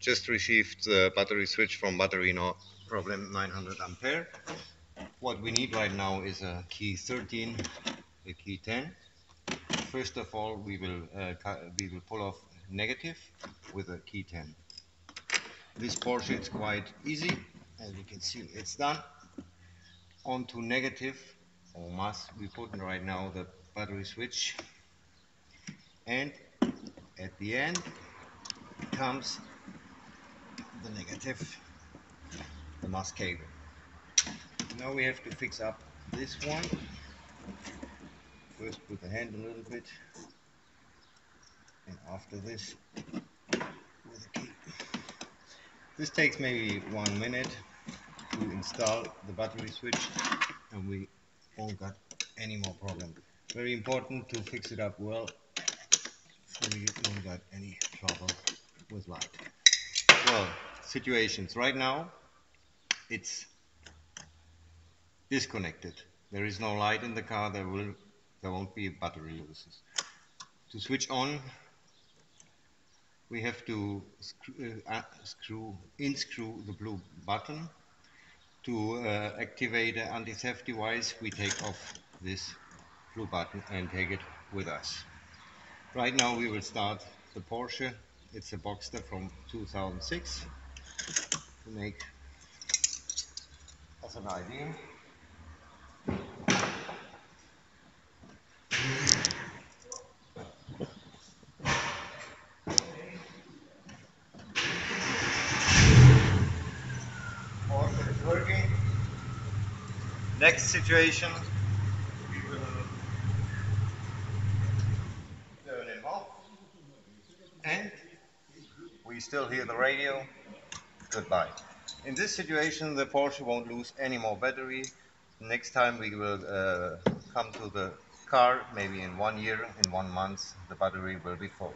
just received the battery switch from battery no problem 900 ampere. What we need right now is a key 13, a key 10. First of all, we will uh, we will pull off negative with a key 10. This portion is quite easy, as you can see, it's done. Onto negative or must we put right now the battery switch, and at the end comes negative, the mask cable. Now we have to fix up this one. First put the hand a little bit and after this with the key. This takes maybe one minute to install the battery switch and we won't got any more problem. Very important to fix it up well so you don't got any trouble with light. Well, situations. Right now, it's disconnected. There is no light in the car. There will there won't be battery losses. To switch on, we have to screw, uh, screw in the blue button. To uh, activate the anti-theft device, we take off this blue button and take it with us. Right now we will start the Porsche. It's a Boxster from 2006 to make as an idea. Next situation, we will turn him off and we still hear the radio. Goodbye. In this situation, the Porsche won't lose any more battery. Next time we will uh, come to the car, maybe in one year, in one month, the battery will be full.